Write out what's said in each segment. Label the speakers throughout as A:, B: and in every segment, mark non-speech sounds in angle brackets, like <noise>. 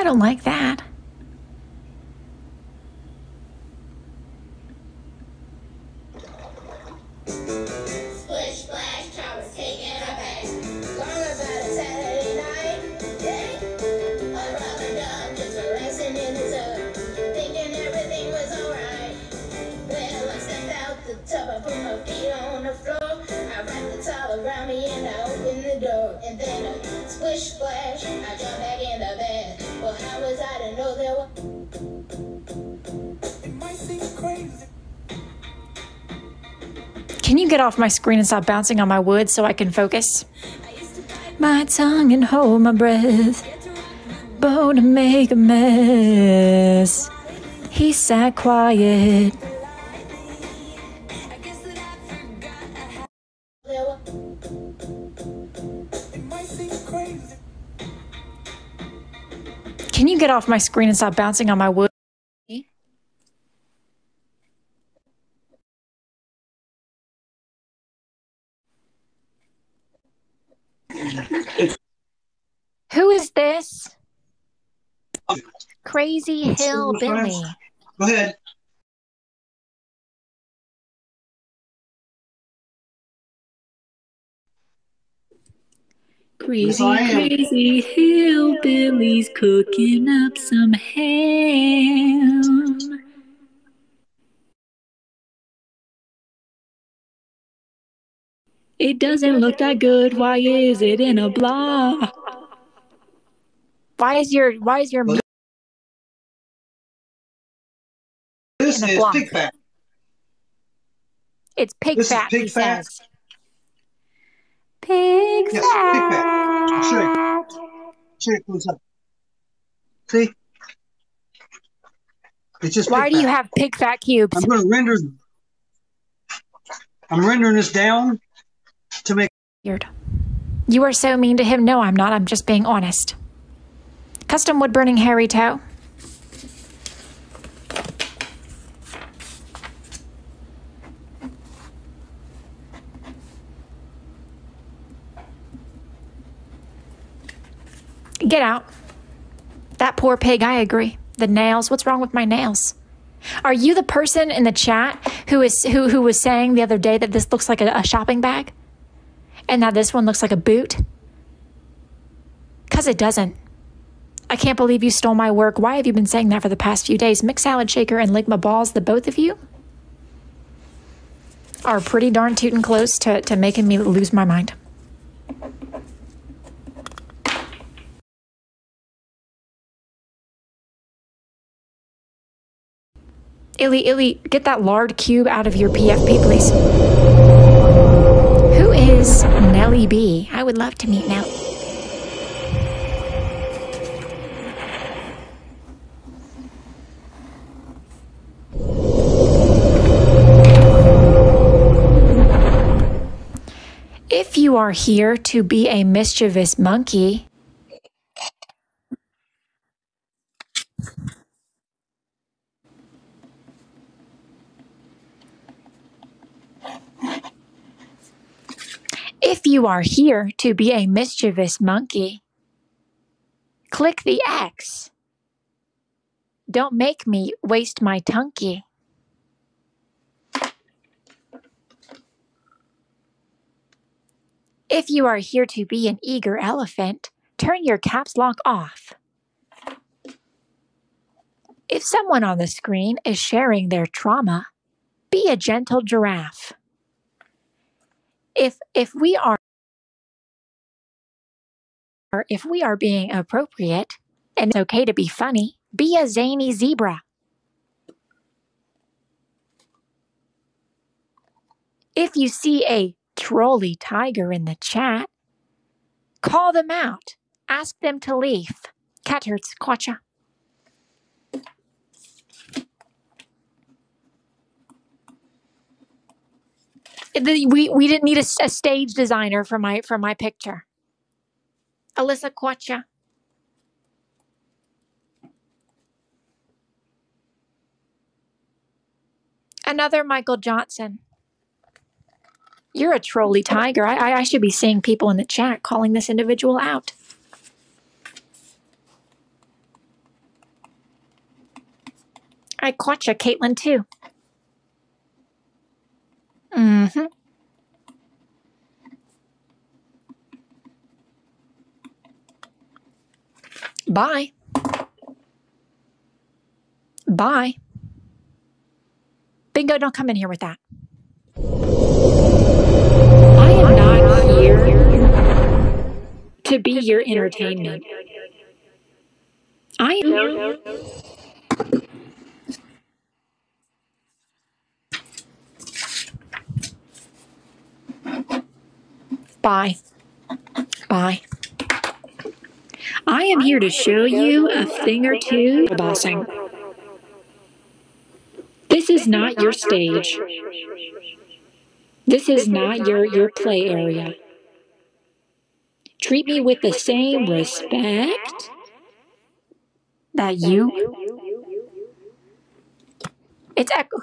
A: I don't like that. Get off my screen and stop bouncing on my wood so I can focus? My tongue and hold my breath, bow to make a mess. He sat quiet. Can you get off my screen and stop bouncing on my wood? Who is this? Crazy hillbilly.
B: Go ahead.
A: Crazy,
B: I
A: crazy hillbillies cooking up some ham. It doesn't look that good. Why is it in a blah? Why is your why is your
B: This
A: In a
B: is
A: block.
B: pig fat.
A: it's pig
B: this is
A: fat?
B: pig
A: he
B: fat.
A: says. Pig
B: Yes, pig fat. I'll. Check it up. See? It's just
A: Why
B: pig
A: do you have pig fat cubes?
B: I'm going to render. I'm rendering this down to make.
A: Weird. You are so mean to him. No, I'm not. I'm just being honest. Custom wood burning hairy toe. Get out. That poor pig, I agree. The nails. What's wrong with my nails? Are you the person in the chat who is who who was saying the other day that this looks like a, a shopping bag? And now this one looks like a boot? Because it doesn't. I can't believe you stole my work. Why have you been saying that for the past few days? Mix Salad Shaker and Ligma Balls, the both of you, are pretty darn tootin' close to, to making me lose my mind. Illy, Illy, get that lard cube out of your PFP, please. Who is Nellie B? I would love to meet Nellie. If you are here to be a mischievous monkey, if you are here to be a mischievous monkey, click the X. Don't make me waste my tunky. If you are here to be an eager elephant, turn your caps lock off. If someone on the screen is sharing their trauma, be a gentle giraffe. If if we are if we are being appropriate and it's okay to be funny, be a zany zebra. If you see a trolly tiger in the chat, call them out. Ask them to leave. Cat quacha. We, we didn't need a stage designer for my for my picture. Alyssa Quacha. Another Michael Johnson. You're a trolly tiger. I, I, should be seeing people in the chat calling this individual out. I you, Caitlin, too. Mm-hmm. Bye. Bye. Bingo, don't come in here with that. I am not here to be your entertainment. I am. Bye. Bye. I am here to show you a thing or two bossing. This is not your stage. This is not your, your play area. Treat me with the same respect that you. It's echo.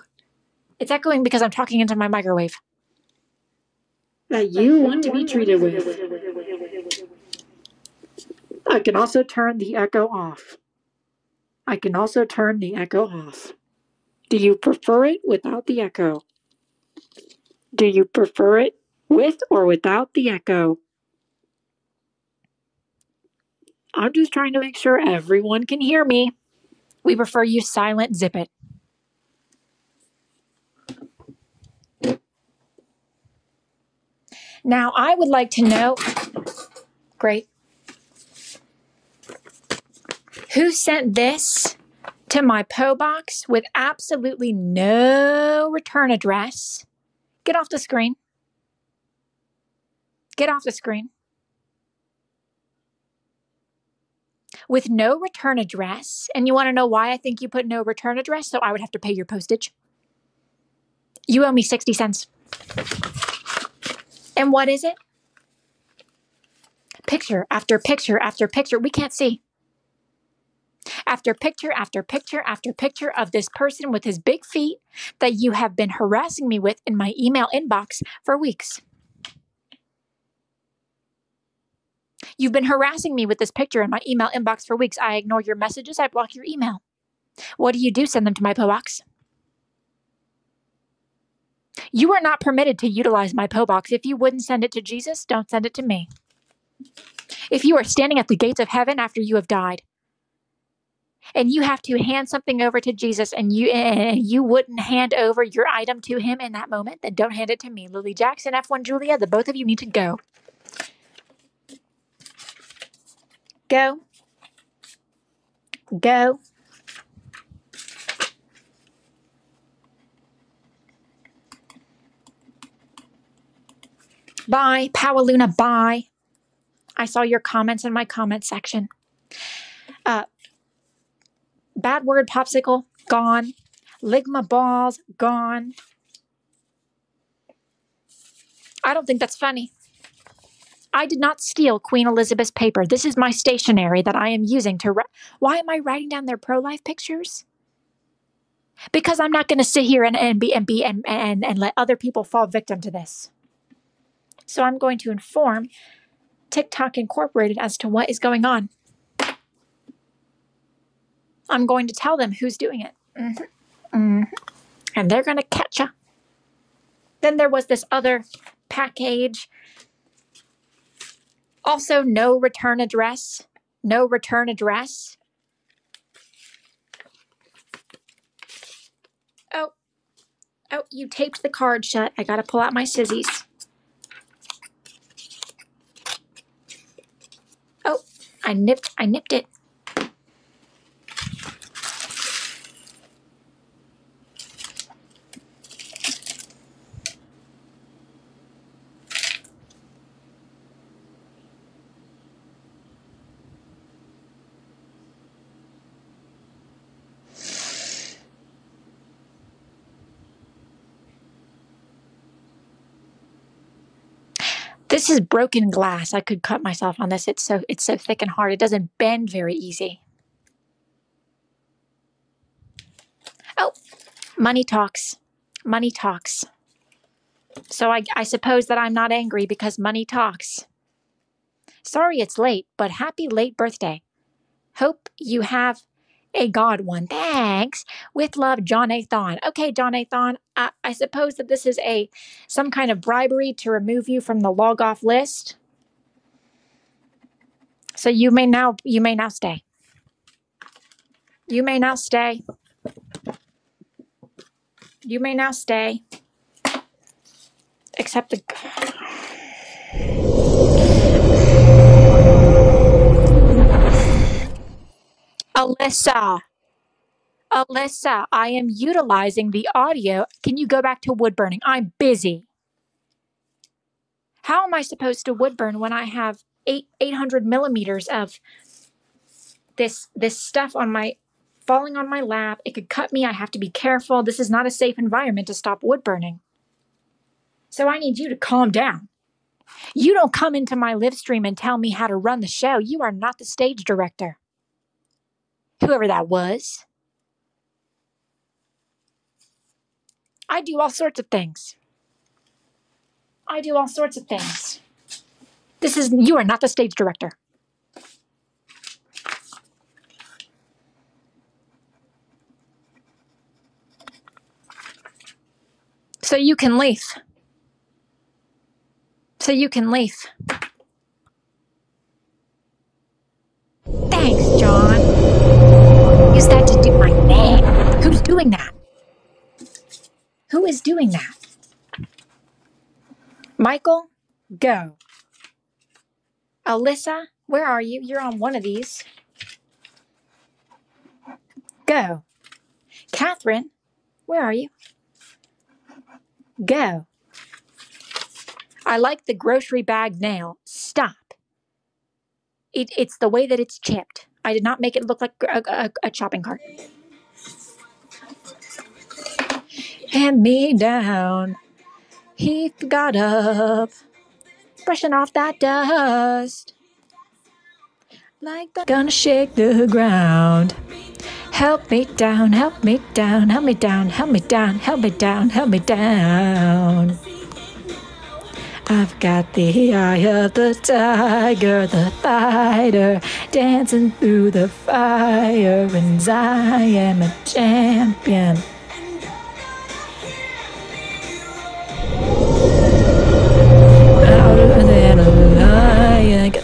A: It's echoing because I'm talking into my microwave. That you want to be treated with. I can also turn the echo off. I can also turn the echo off. Do you prefer it without the echo? Do you prefer it with or without the echo? I'm just trying to make sure everyone can hear me. We prefer you silent, zip it. Now, I would like to know. Great. Who sent this to my PO box with absolutely no return address? Get off the screen. Get off the screen. With no return address. And you want to know why I think you put no return address? So I would have to pay your postage. You owe me 60 cents. And what is it? Picture after picture after picture. We can't see. After picture after picture after picture of this person with his big feet that you have been harassing me with in my email inbox for weeks. You've been harassing me with this picture in my email inbox for weeks. I ignore your messages, I block your email. What do you do? Send them to my PO box. You are not permitted to utilize my PO box. If you wouldn't send it to Jesus, don't send it to me. If you are standing at the gates of heaven after you have died, and you have to hand something over to Jesus and you and you wouldn't hand over your item to him in that moment, then don't hand it to me. Lily Jackson, F1 Julia, the both of you need to go. Go. Go. Bye. Powaluna, bye. I saw your comments in my comment section. Uh, bad word popsicle, gone. Ligma balls, gone. I don't think that's funny. I did not steal Queen Elizabeth's paper. This is my stationery that I am using to. Ri- Why am I writing down their pro life pictures? Because I'm not going to sit here and, and be and be and, and and let other people fall victim to this. So I'm going to inform TikTok Incorporated as to what is going on. I'm going to tell them who's doing it. Mhm. Mhm. And they're going to catch ya. Then there was this other package. Also, no return address. No return address. Oh, oh, you taped the card shut. I got to pull out my scissors. Oh, I nipped, I nipped it. This is broken glass. I could cut myself on this. It's so it's so thick and hard. It doesn't bend very easy. Oh, money talks. Money talks. So I, I suppose that I'm not angry because money talks. Sorry it's late, but happy late birthday. Hope you have a God one. Thanks. With love, John A. Thon. Okay, John A. Thon. I, I suppose that this is a some kind of bribery to remove you from the log off list. So you may now you may now stay. You may now stay. You may now stay. Except the Alyssa. Alyssa, I am utilizing the audio. Can you go back to wood burning? I'm busy. How am I supposed to wood burn when I have eight eight hundred millimeters of this this stuff on my falling on my lap? It could cut me. I have to be careful. This is not a safe environment to stop wood burning. So I need you to calm down. You don't come into my live stream and tell me how to run the show. You are not the stage director. Whoever that was. I do all sorts of things. I do all sorts of things. This is, you are not the stage director. So you can leave. So you can leave. Doing that? Who is doing that? Michael, go. Alyssa, where are you? You're on one of these. Go. Catherine, where are you? Go. I like the grocery bag nail. Stop. It, it's the way that it's chipped. I did not make it look like a, a, a shopping cart. Hand me down. He got up, brushing off that dust. Like the gonna shake the ground. Help me down, help me down, help me down, help me down, help me down, help me down. I've got the eye of the tiger, the fighter, dancing through the fire, and I am a champion.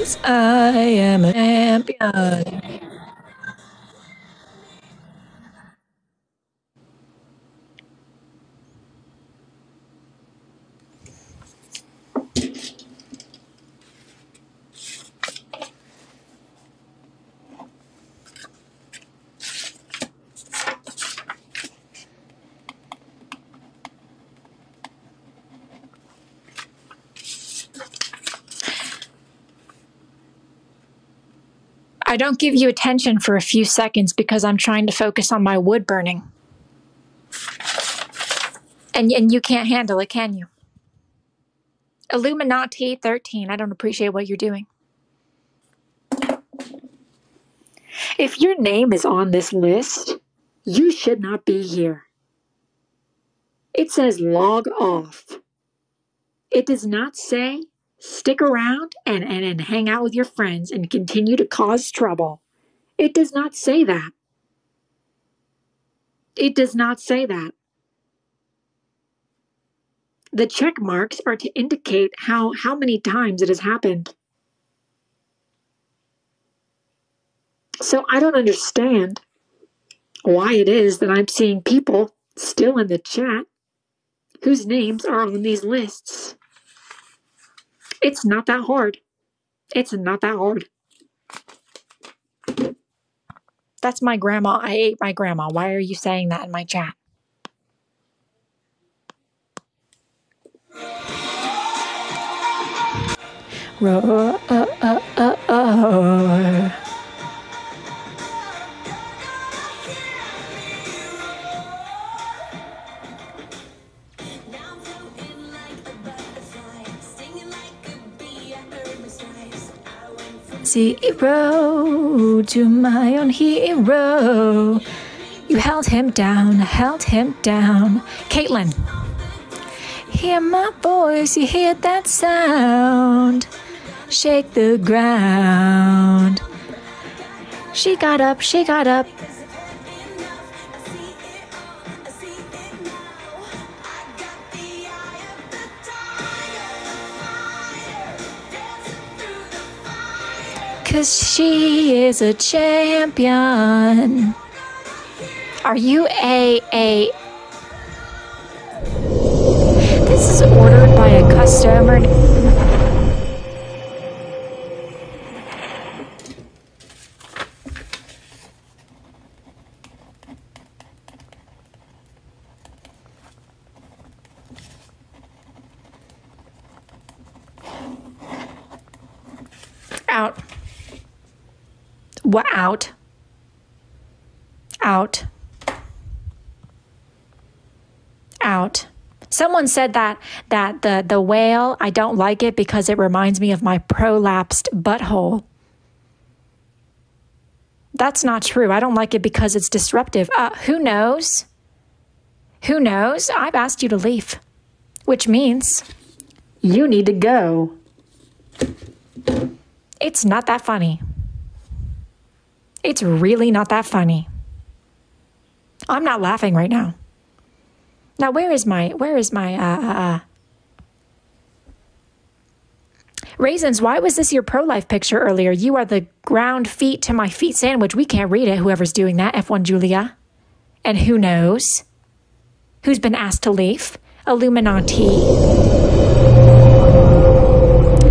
A: Cause I am a champion. I don't give you attention for a few seconds because I'm trying to focus on my wood burning. And, and you can't handle it, can you? Illuminati 13, I don't appreciate what you're doing. If your name is on this list, you should not be here. It says log off. It does not say stick around and, and, and hang out with your friends and continue to cause trouble. It does not say that. It does not say that. The check marks are to indicate how, how many times it has happened. So I don't understand why it is that I'm seeing people still in the chat whose names are on these lists. It's not that hard. It's not that hard. That's my grandma. I ate my grandma. Why are you saying that in my chat? Roar, uh, uh, uh, uh. Zero to my own hero. You held him down, held him down. Caitlin. Hear my voice, you hear that sound. Shake the ground. She got up, she got up. Cause she is a champion. Are you a a This is ordered by a customer. Out. What out? Out. Out. Someone said that that the the whale, I don't like it because it reminds me of my prolapsed butthole. That's not true. I don't like it because it's disruptive. Uh, who knows? Who knows? I've asked you to leave, which means you need to go. It's not that funny. It's really not that funny. I'm not laughing right now. Now, where is my, where is my, uh, uh, uh. Raisins, why was this your pro life picture earlier? You are the ground feet to my feet sandwich. We can't read it, whoever's doing that, F1 Julia. And who knows? Who's been asked to leave? Illuminati.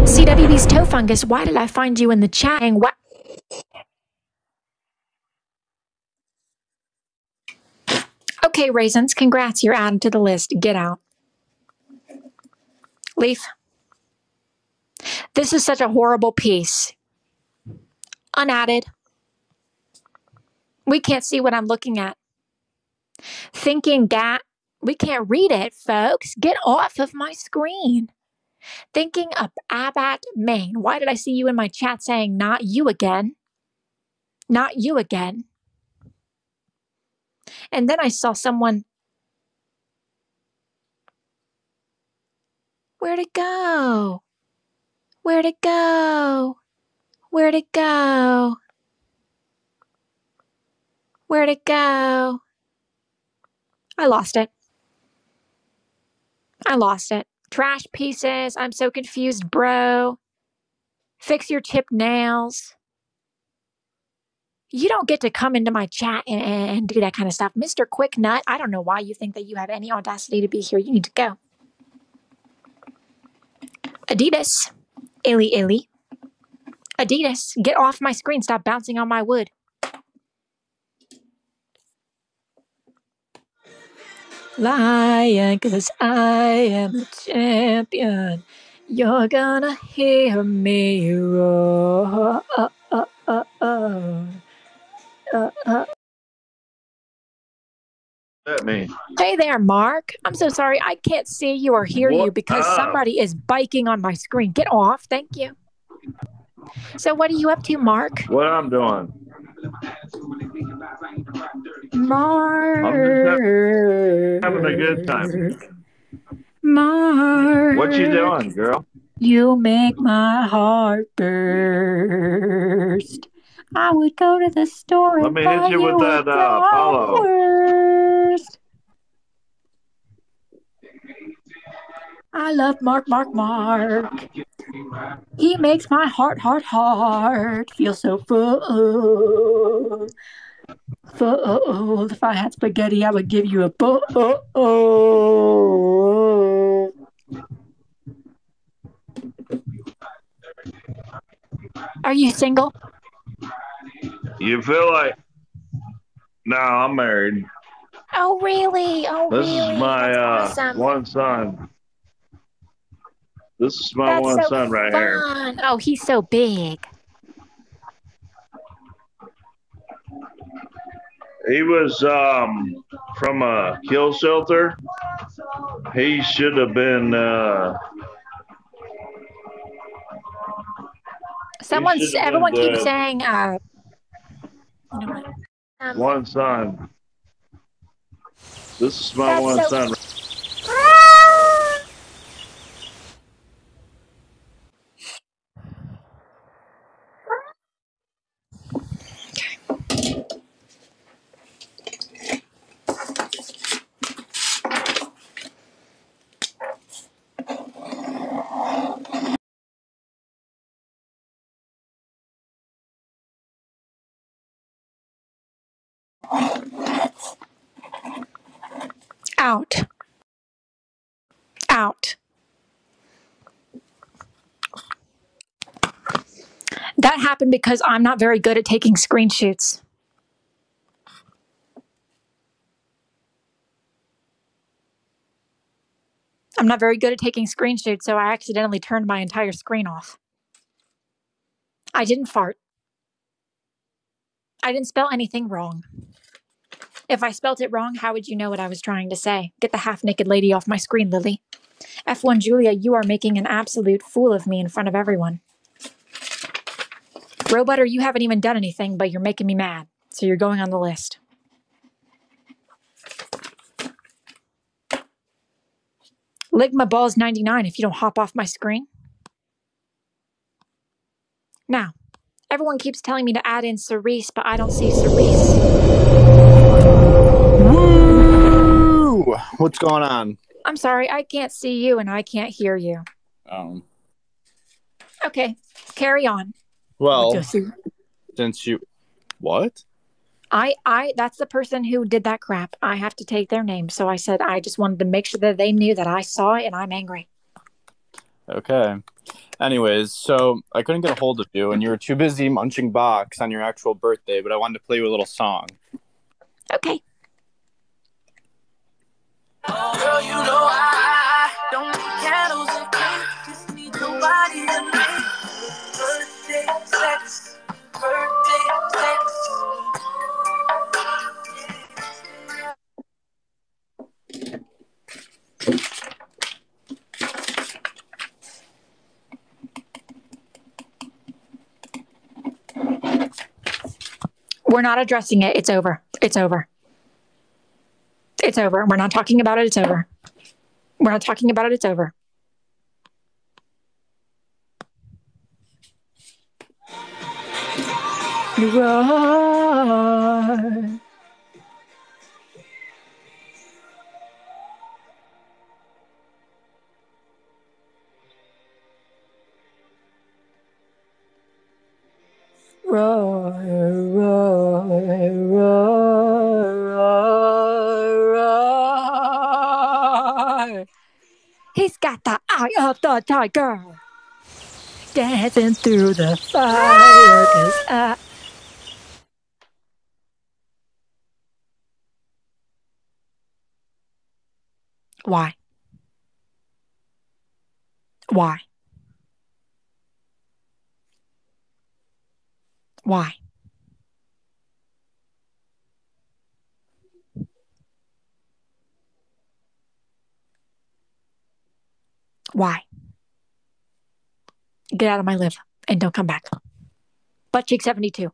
A: CWB's toe fungus, why did I find you in the chat? And what? Okay, raisins, congrats, you're added to the list. Get out. Leaf. This is such a horrible piece. Unadded. We can't see what I'm looking at. Thinking that we can't read it, folks. Get off of my screen. Thinking of Abat Maine. Why did I see you in my chat saying not you again? Not you again. And then I saw someone. Where'd it go? Where'd it go? Where'd it go? Where'd it go? I lost it. I lost it. Trash pieces. I'm so confused, bro. Fix your chipped nails. You don't get to come into my chat and, and do that kind of stuff. Mr. Quick Nut, I don't know why you think that you have any audacity to be here. You need to go. Adidas. Illy illy. Adidas, get off my screen. Stop bouncing on my wood. Lion, cause I am the champion. You're gonna hear me roar. Uh. Uh,
C: that mean?
A: Hey there, Mark. I'm so sorry I can't see you or hear you because
C: up?
A: somebody is biking on my screen. Get off. Thank you. So, what are you up to, Mark?
C: What I'm doing?
A: Mark.
C: having a good time.
A: Mark.
C: What you doing, girl?
A: You make my heart burst. I would go to the store
C: Let
A: and
C: me
A: buy
C: hit you with that, uh, Apollo.
A: I love Mark, Mark, Mark. He makes my heart, heart, heart feel so full. Full. If I had spaghetti, I would give you a bowl. Are you single?
C: You feel like? No, I'm married.
A: Oh, really? Oh,
C: This
A: really?
C: is my
A: That's
C: uh,
A: awesome.
C: one son. This is my
A: That's
C: one
A: so
C: son right here.
A: Oh, he's so big.
C: He was um, from a kill shelter. He should have been. Uh,
A: Someone,
C: should've been
A: everyone keeps
C: dead.
A: saying, uh, you know what? Um,
C: one son. This is my
A: That's
C: one
A: so-
C: son.
A: That happened because I'm not very good at taking screenshots. I'm not very good at taking screenshots, so I accidentally turned my entire screen off. I didn't fart. I didn't spell anything wrong. If I spelt it wrong, how would you know what I was trying to say? Get the half naked lady off my screen, Lily. F1 Julia, you are making an absolute fool of me in front of everyone. Robutter, you haven't even done anything, but you're making me mad. So you're going on the list. Ligma Balls 99 if you don't hop off my screen. Now, everyone keeps telling me to add in Cerise, but I don't see Cerise.
D: Woo! What's going on?
A: I'm sorry, I can't see you and I can't hear you.
D: Um,
A: Okay, carry on.
D: Well,
A: Just-
D: since you, what?
A: I, I, that's the person who did that crap. I have to take their name. So I said I just wanted to make sure that they knew that I saw it and I'm angry.
D: Okay. Anyways, so I couldn't get a hold of you, and you were too busy munching box on your actual birthday. But I wanted to play you a little song.
A: Okay.
E: Girl, you know I
A: We're not addressing it. It's over. It's over. It's over. We're not talking about it. It's over. We're not talking about it. It's over. Roar. Roar, He's got the eye of the tiger. Dancing through the fire. 'cause I... Why? Why? Why? Why? Get out of my live and don't come back. Butt cheek 72.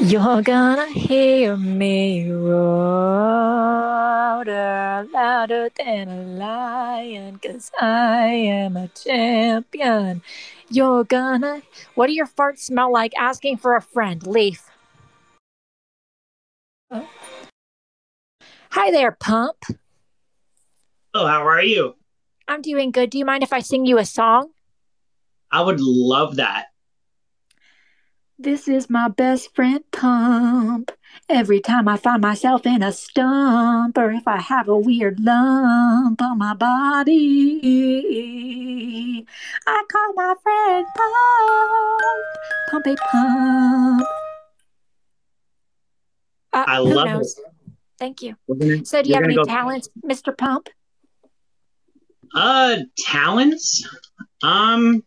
A: You're gonna hear me roar louder louder than a lion, cause I am a champion. You're gonna. What do your farts smell like? Asking for a friend. Leaf. Oh. Hi there, Pump.
F: Oh, how are you?
A: I'm doing good. Do you mind if I sing you a song?
F: I would love that.
A: This is my best friend Pump. Every time I find myself in a stump, or if I have a weird lump on my body, I call my friend Pump. Pump a pump. Uh,
F: I love
A: knows?
F: it.
A: Thank you.
F: Gonna-
A: So, do you have any talents, Mr. Pump?
F: Uh, talents. Um,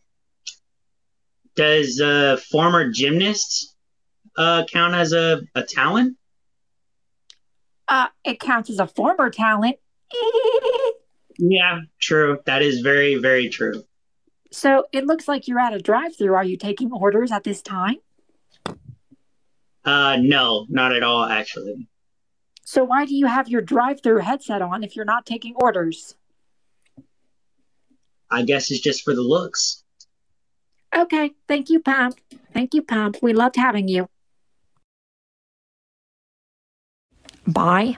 F: does uh former gymnast uh count as a a talent?
A: Uh, it counts as a former talent. <laughs>
F: Yeah, true. That is very very true.
A: So it looks like you're at a drive-through. Are you taking orders at this time?
F: Uh, no, not at all. Actually,
A: So why do you have your drive-through headset on if you're not taking orders?
F: I guess it's just for the looks.
A: Okay, thank you, Pam. Thank you, Pam. We loved having you. Bye.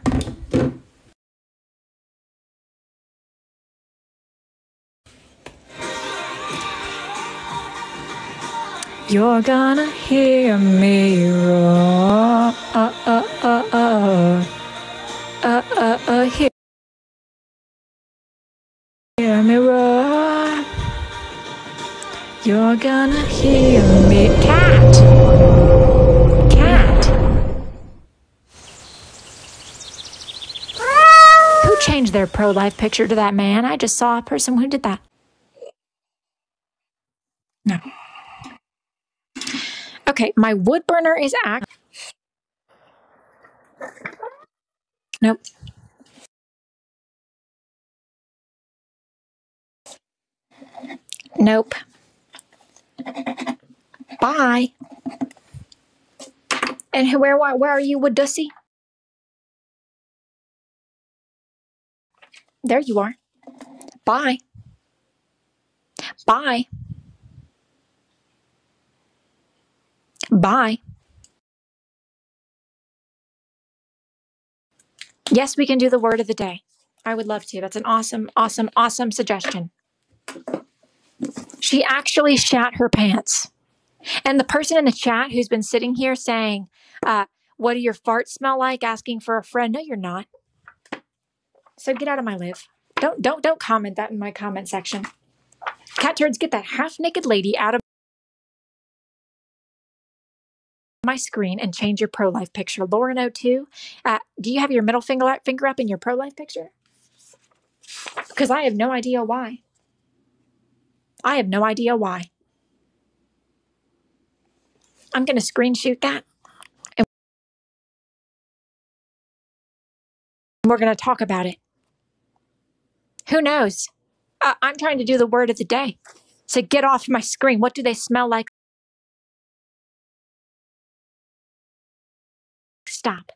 A: You're gonna hear me roar. Uh, uh, uh, uh. Uh, uh, uh, hear, hear me roar. You're gonna hear me. Cat! Cat! Who changed their pro life picture to that man? I just saw a person who did that. No. Okay, my wood burner is act. Nope. Nope. Bye. And where where are you, with Dussy? There you are. Bye. Bye. Bye. Yes, we can do the word of the day. I would love to. That's an awesome, awesome, awesome suggestion. She actually shat her pants. And the person in the chat who's been sitting here saying, uh, What do your farts smell like? asking for a friend. No, you're not. So get out of my live. Don't don't don't comment that in my comment section. Cat turds, get that half naked lady out of my screen and change your pro life picture. Lauren O2, uh, do you have your middle finger finger up in your pro life picture? Because I have no idea why. I have no idea why. I'm going to screenshot that and we're going to talk about it. Who knows? Uh, I'm trying to do the word of the day. So get off my screen. What do they smell like? Stop.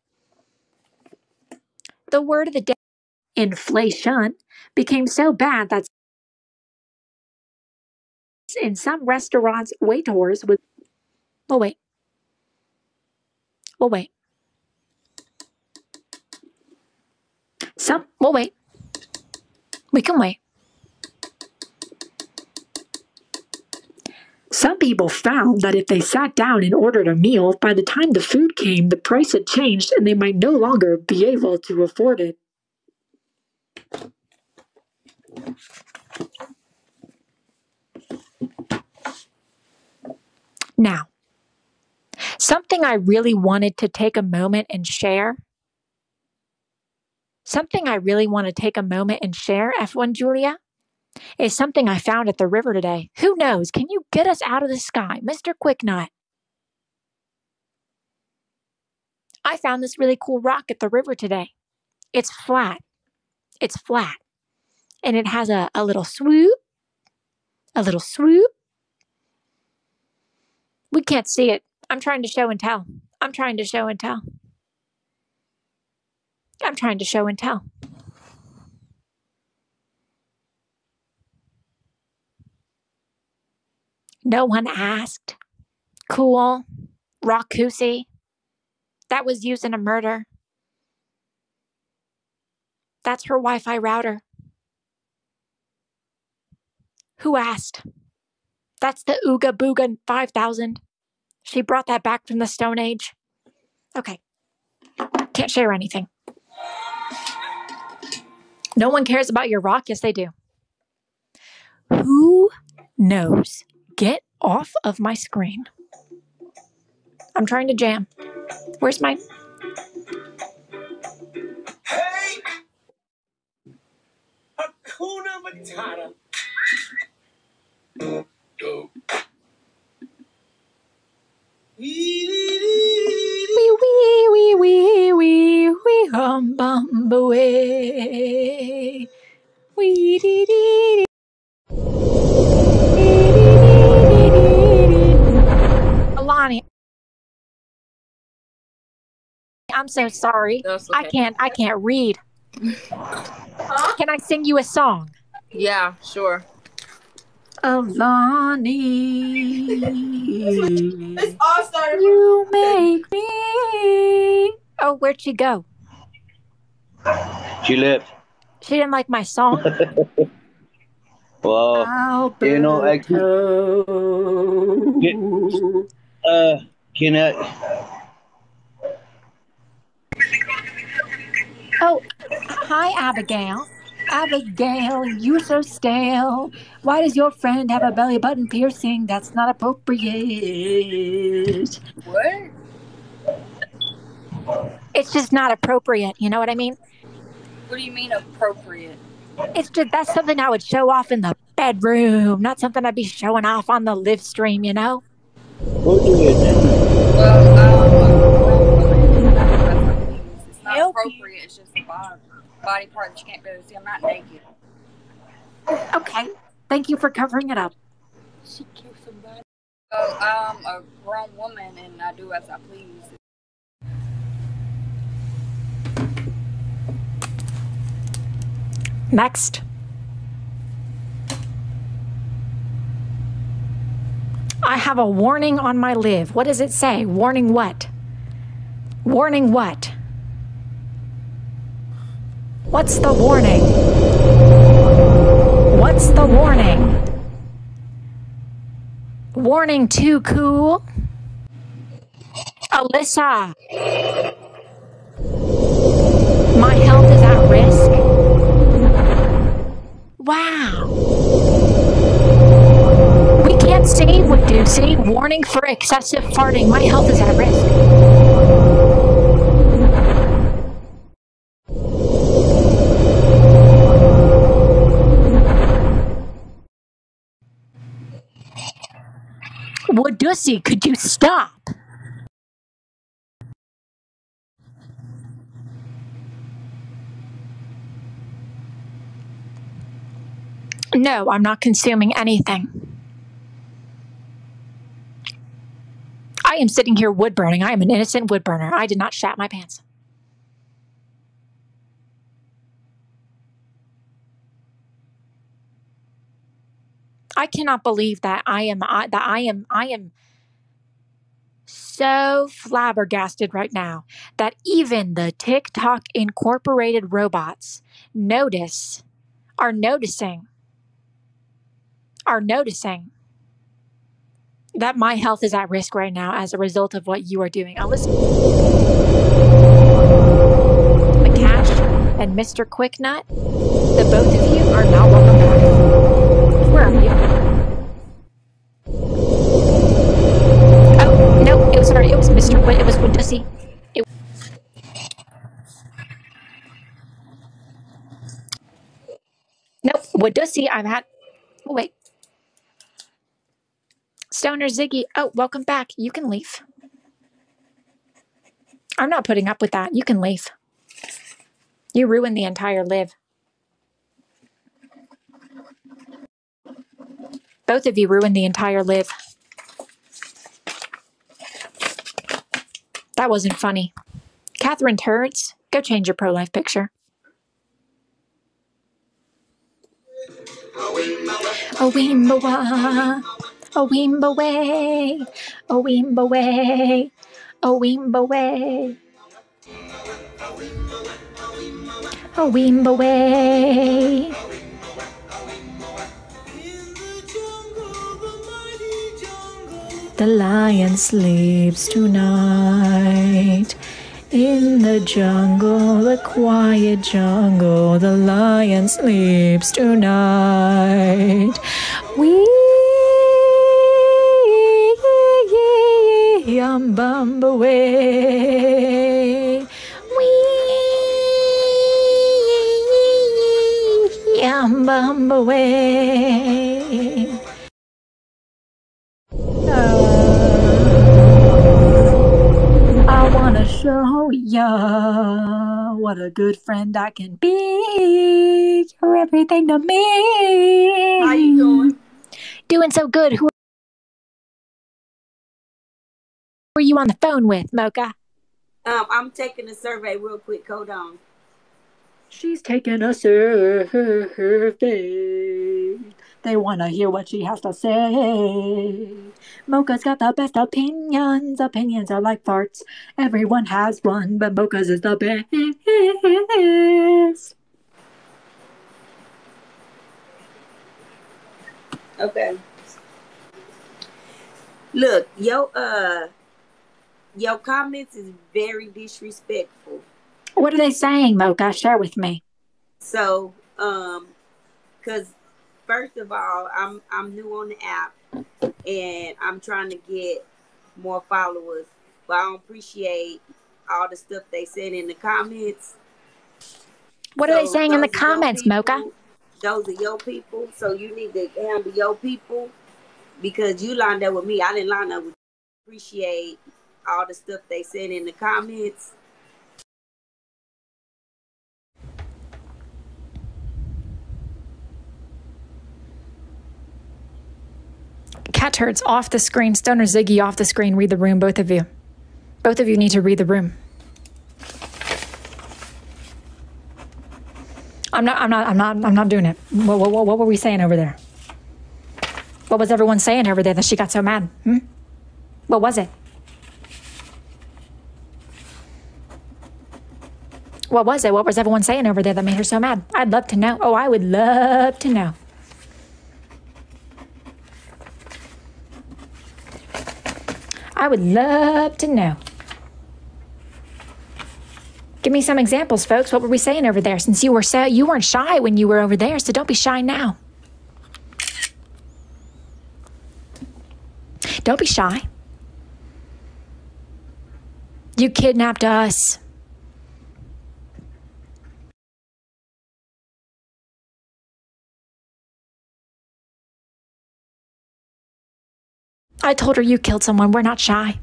A: The word of the day, inflation, became so bad that in some restaurants, waiters would. Oh, wait. Oh, wait. Some. Oh, wait. We can wait. Some people found that if they sat down and ordered a meal, by the time the food came, the price had changed and they might no longer be able to afford it. Now, something I really wanted to take a moment and share. Something I really want to take a moment and share, F1 Julia, is something I found at the river today. Who knows? Can you get us out of the sky, Mr. Quicknut? I found this really cool rock at the river today. It's flat. It's flat. And it has a, a little swoop, a little swoop. We can't see it. I'm trying to show and tell. I'm trying to show and tell. I'm trying to show and tell. No one asked. Cool. Rockusi. That was used in a murder. That's her Wi Fi router. Who asked? That's the Ooga Booga 5000. She brought that back from the Stone Age. Okay. Can't share anything. No one cares about your rock? Yes, they do. Who knows? Get off of my screen. I'm trying to jam. Where's my.
E: Hey! Hakuna Matata.
A: Wee wee wee wee wee wee hum bum away. Wee dee dee dee. Alani, I'm so sorry.
G: That's
A: I can't. I can't read. Can I sing you a song?
G: Yeah, sure.
A: Alani,
G: It's all started
A: you make me. Oh, where'd she go?
H: She left.
A: She didn't like my song. <laughs>
H: Wow. You know, I keep, Uh, can I?
A: Oh, hi, Abigail. Abigail, you're so stale. Why does your friend have a belly button piercing? That's not appropriate.
G: What?
A: It's just not appropriate. You know what I mean?
G: What do you mean appropriate?
A: It's just that's something I would show off in the bedroom, not something I'd be showing off on the live stream. You know?
H: We'll do it then.
G: Well, um, it's not
A: Help you.
G: appropriate. It's just a body, body part that you can't be see. I'm not naked.
A: Okay. Thank you for covering it up.
G: She killed somebody. Well, I'm a grown woman and I do as I please.
A: Next. I have a warning on my live. What does it say? Warning what? Warning what? What's the warning? What's the warning? Warning too cool? Alyssa. My health is at risk. Wow. We can't save what do. Warning for excessive farting. My health is at risk. Woodussy, could you stop? No, I'm not consuming anything. I am sitting here wood burning. I am an innocent wood burner. I did not shat my pants. I cannot believe that I am I, that I am I am so flabbergasted right now that even the TikTok incorporated robots notice are noticing are noticing that my health is at risk right now as a result of what you are doing. Alyssa McCash and Mr. Quicknut, the both of you are not welcome back. Where are you? Was Mr. It was Woodussy. It Nope, Woodussy, I've had. Oh, wait. Stoner Ziggy. Oh, welcome back. You can leave. I'm not putting up with that. You can leave. You ruined the entire live. Both of you ruined the entire live. That wasn't funny. Catherine Turds, go change your pro life picture. A weemba wa, a weemba The lion sleeps tonight. In the jungle, the quiet jungle, the lion sleeps tonight. We um bum away. We um bum away. Uh, wanna show ya what a good friend I can be. You're everything to me.
G: How you doing?
A: Doing so good. Who are you on the phone with, Mocha?
I: Um, I'm taking a survey real quick. Hold on.
A: She's taking a survey. They want to hear what she has to say. Mocha's got the best opinions. Opinions are like farts. Everyone has one, but Mocha's is the best.
I: Okay. Look, your uh, your comments is very disrespectful.
A: What are they saying, Mocha? Share with me.
I: So, um, cause first of all, I'm I'm new on the app, and I'm trying to get more followers, but I don't appreciate all the stuff they said in the comments.
A: What are they saying in the
I: those are your
A: comments, Mocha?
I: Those are your people, so you need to handle your people because you lined up with me. I didn't line up with. You. Appreciate all the stuff they said in the comments.
A: Cat turds off the screen. Stoner Ziggy off the screen. Read the room, both of you. Both of you need to read the room. I'm not. I'm not. I'm not. I'm not doing it. What, what, what were we saying over there? What was everyone saying over there that she got so mad? Hmm? What was it? What was it? What was everyone saying over there that made her so mad? I'd love to know. Oh, I would love to know. I would love to know. Give me some examples, folks. What were we saying over there? Since you were so you weren't shy when you were over there, so don't be shy now. Don't be shy. You kidnapped us. I told her you killed someone. We're not shy.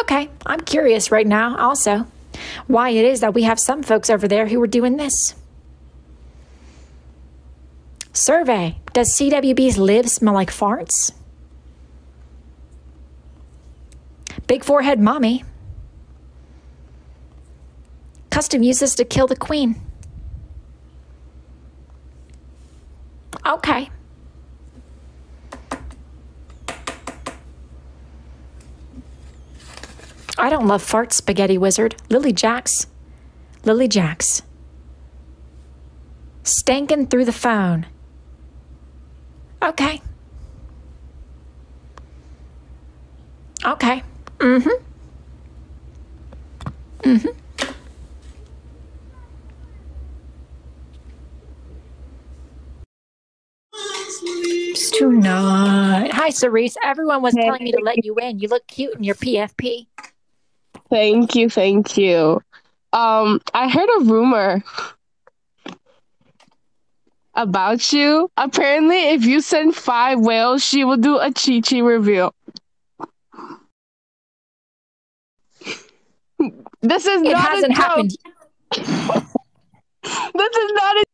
A: Okay, I'm curious right now also why it is that we have some folks over there who are doing this. Survey Does CWB's live smell like farts? Big forehead mommy. Custom uses to kill the queen. Okay. I don't love fart spaghetti wizard. Lily Jacks. Lily Jacks. Stankin' through the phone. Okay. Okay. Mm-hmm. Mm-hmm. Just to not. Hi, Cerise. Everyone was telling me to let you in. You look cute in your PFP.
J: Thank you, thank you. Um, I heard a rumor about you. Apparently, if you send five whales, she will do a Chi Chi review. This is
A: It
J: not
A: hasn't
J: a
A: happened. <laughs>
J: This is not a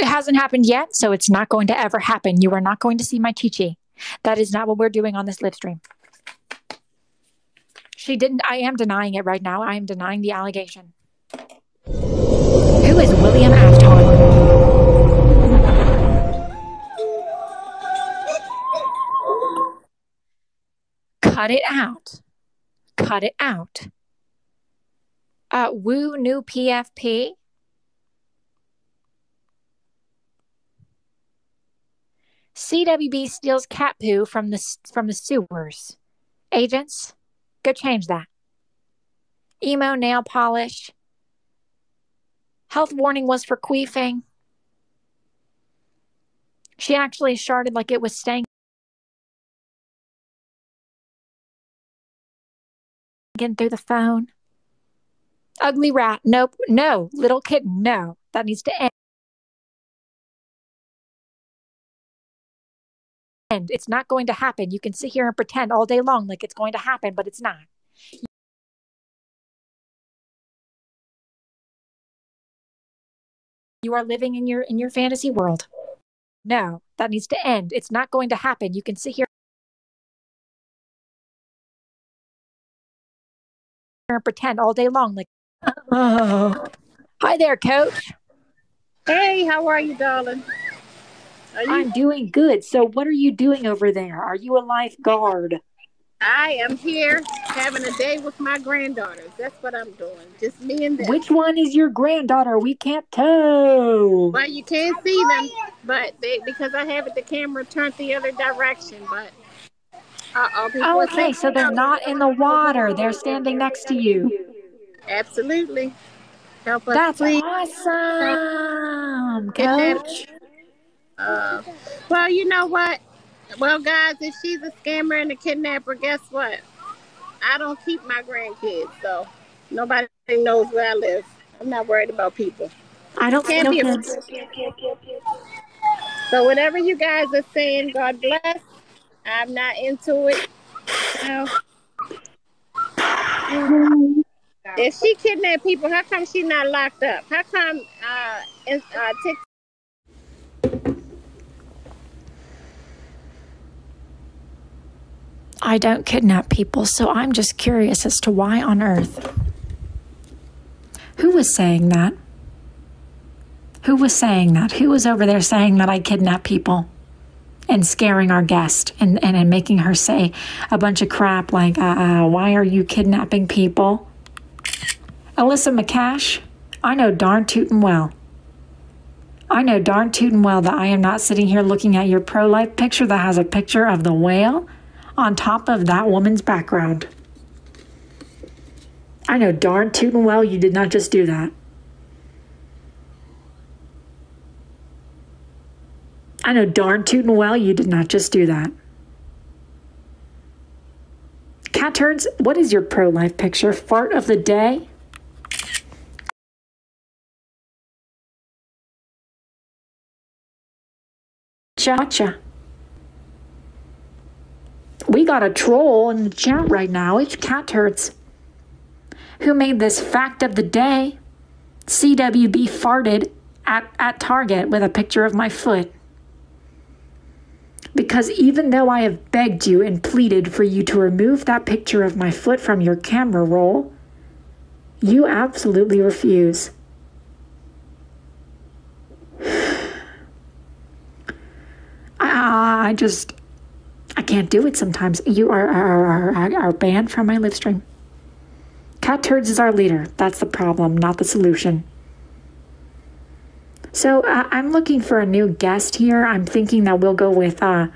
A: It hasn't happened yet, so it's not going to ever happen. You are not going to see my Chi-Chi. That is not what we're doing on this live stream. She didn't. I am denying it right now. I am denying the allegation. Who is William Afton? Cut it out. Cut it out. Uh, Woo new PFP. CWB steals cat poo from the from the sewers. Agents, go change that. Emo nail polish. Health warning was for queefing. She actually sharted like it was stank. in through the phone. Ugly rat. Nope. No. Little kitten. No. That needs to end. It's not going to happen. You can sit here and pretend all day long like it's going to happen, but it's not. You are living in your in your fantasy world. No, that needs to end. It's not going to happen. You can sit here and pretend all day long like, oh. Hi there, coach.
K: Hey, how are you, darling? You?
A: I'm doing good. So, what are you doing over there? Are you a lifeguard?
K: I am here having a day with my granddaughters. That's what I'm doing. Just me and them.
A: Which one is your granddaughter? We can't tell.
K: Well, you can't see them, but they because I have it the camera turned the other direction. But oh,
A: okay, so they're not in the water. They're standing next to you.
K: Absolutely. Help us,
A: That's
K: please.
A: awesome, coach.
K: Uh, well, you know what? Well, guys, if she's a scammer and a kidnapper, guess what? I don't keep my grandkids, so nobody knows where I live. I'm not worried about people.
A: I don't
K: Can't
A: know
K: be a-
A: kids.
K: So whatever you guys are saying, God bless. I'm not into it. No. If she kidnapped people, how come she not locked up? How come uh, uh Tik
A: I don't kidnap people, so I'm just curious as to why on earth. Who was saying that? Who was saying that? Who was over there saying that I kidnap people and scaring our guest and, and, and making her say a bunch of crap like, uh, uh, why are you kidnapping people? Alyssa McCash, I know darn tootin' well. I know darn tootin' well that I am not sitting here looking at your pro life picture that has a picture of the whale on top of that woman's background. I know darn tootin' well you did not just do that. I know darn tootin' well you did not just do that. Cat turds, what is your pro life picture? Fart of the day? Cha-cha. We got a troll in the chat right now. It's Cat Turds. Who made this fact of the day? CWB farted at, at Target with a picture of my foot. Because even though I have begged you and pleaded for you to remove that picture of my foot from your camera roll, you absolutely refuse. <sighs> I, just, can't do it sometimes. You are, are, are, are banned from my live stream. Cat Turds is our leader. That's the problem, not the solution. So uh, I'm looking for a new guest here. I'm thinking that we'll go with uh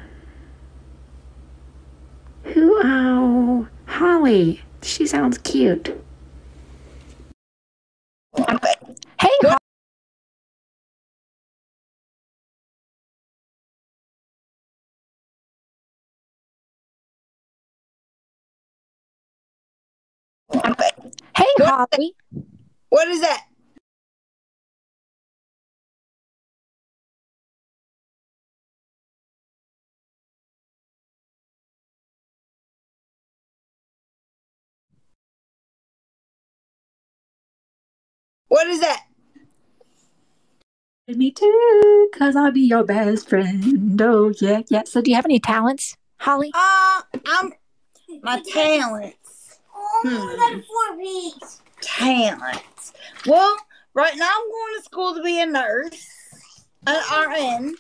A: who oh Holly. She sounds cute. Hey
L: What is that? What is that?
A: Me too, cause I'll be your best friend. Oh yeah, yeah. So do you have any talents, Holly?
L: Uh, I'm my talents. Oh, Hmm. Talents. Well, right now I'm going to school to be a nurse, an RN.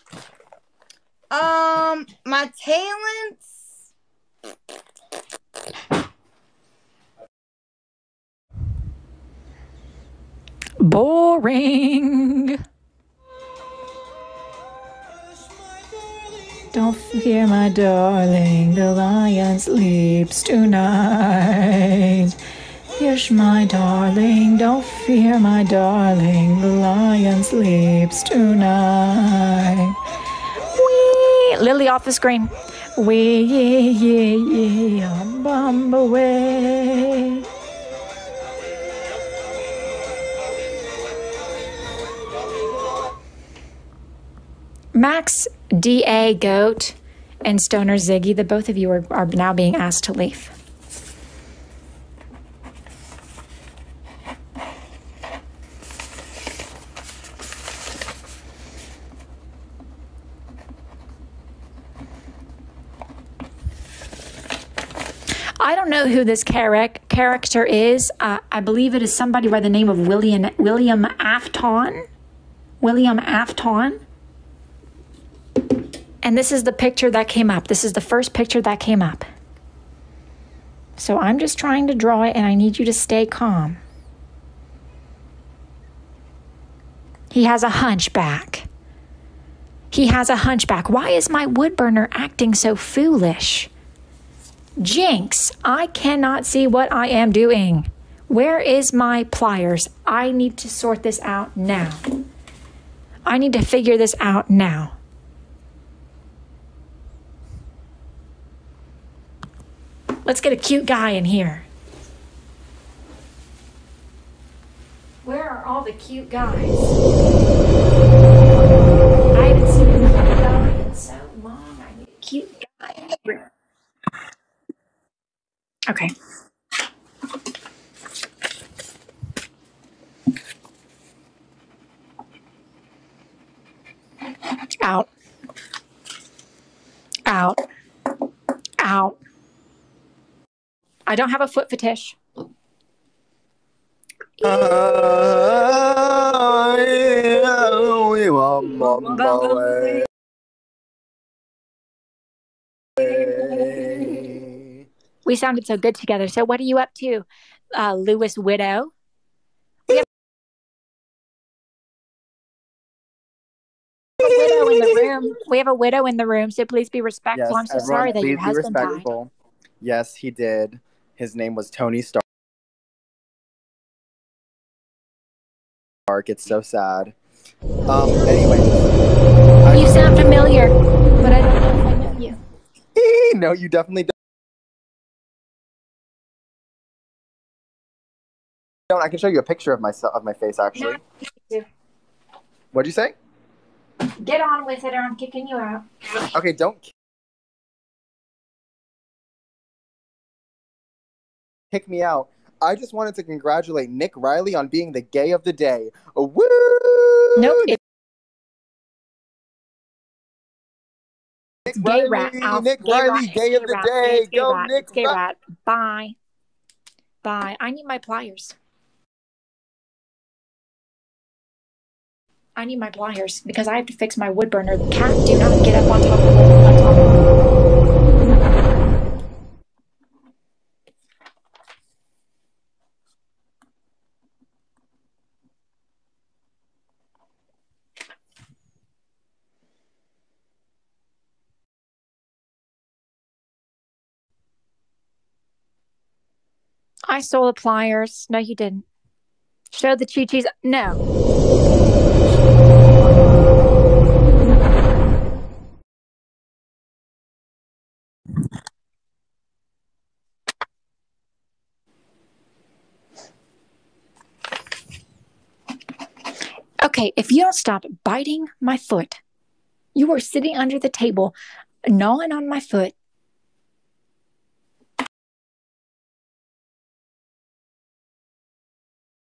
L: Um, my talents.
A: Boring. Don't fear, my darling, the lion sleeps tonight. Yes, my darling, don't fear, my darling, the lion sleeps tonight. Wee! Lily off the screen. Wee, yeah, yeah, yeah, bum away. Max, DA, Goat, and Stoner Ziggy, the both of you are, are now being asked to leave. I don't know who this charac- character is. Uh, I believe it is somebody by the name of William William Afton. William Afton. And this is the picture that came up. This is the first picture that came up. So I'm just trying to draw it, and I need you to stay calm. He has a hunchback. He has a hunchback. Why is my wood burner acting so foolish? Jinx, I cannot see what I am doing. Where is my pliers? I need to sort this out now. I need to figure this out now. Let's get a cute guy in here. Where are all the cute guys? I haven't seen a cute guy in so long. I need a cute guy. Okay. Out. Out. Out. I don't have a foot fetish. Sounded so good together. So, what are you up to, uh, Lewis Widow? We have a widow in the room. We have a widow in the room, so please be respectful.
M: Yes,
A: I'm so sorry that your
M: be
A: husband died.
M: Yes, he did. His name was Tony Stark. It's so sad. Um. Anyway,
A: You sound familiar, but I don't know if I know you. <laughs>
M: no, you definitely don't. I can show you a picture of myself of my face actually. What'd you say?
A: Get on with it, or I'm kicking you out.
M: Okay, don't kick me out. I just wanted to congratulate Nick Riley on being the gay of the day. Woo!
A: Nope. It,
M: Nick
A: gay
M: Riley,
A: rat.
M: Nick
A: gay
M: Riley,
A: rat,
M: gay of the
A: rat,
M: day.
A: Gay,
M: Go,
A: rat,
M: Nick
A: Gay
M: Ri-
A: rat. Bye. Bye. I need my pliers. I need my pliers because I have to fix my wood burner. The cat do not get up on top of. On top of it. I stole the pliers. No, you didn't. Show the Chi Chi's. No. Okay, if you don't stop biting my foot, you are sitting under the table, gnawing on my foot,